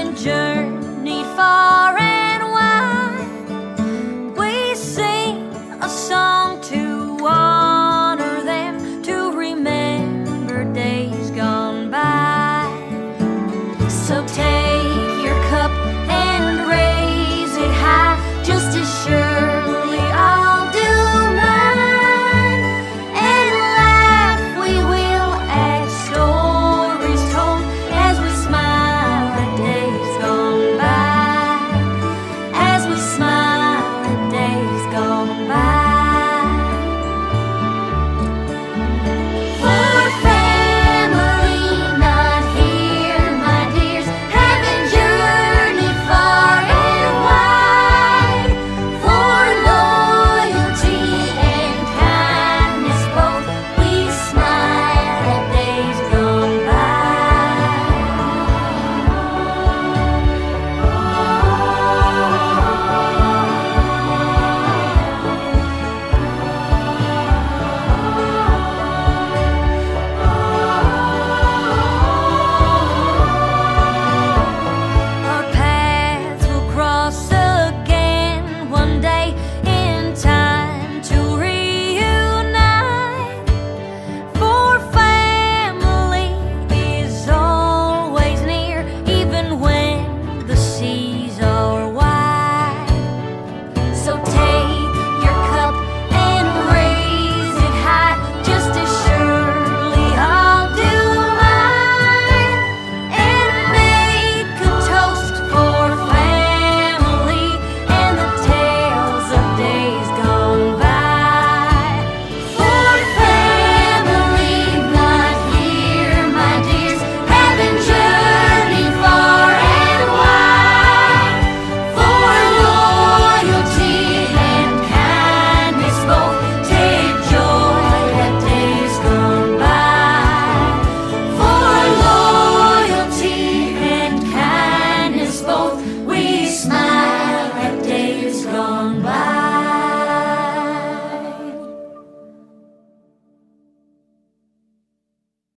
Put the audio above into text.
haven't.